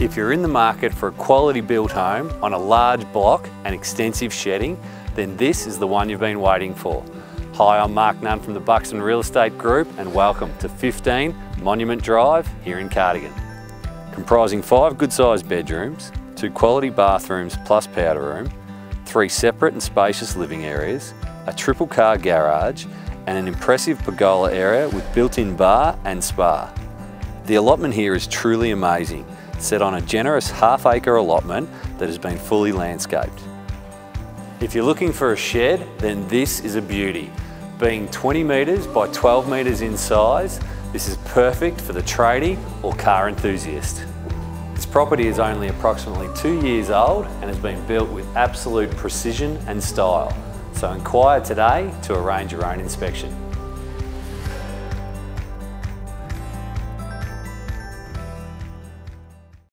If you're in the market for a quality built home on a large block and extensive shedding, then this is the one you've been waiting for. Hi, I'm Mark Nunn from the Buxton Real Estate Group and welcome to 15 Monument Drive here in Cardigan. Comprising five good sized bedrooms, two quality bathrooms plus powder room, three separate and spacious living areas, a triple car garage and an impressive pergola area with built-in bar and spa. The allotment here is truly amazing, set on a generous half acre allotment that has been fully landscaped. If you're looking for a shed, then this is a beauty. Being 20 metres by 12 metres in size, this is perfect for the tradie or car enthusiast. This property is only approximately two years old and has been built with absolute precision and style. So inquire today to arrange your own inspection.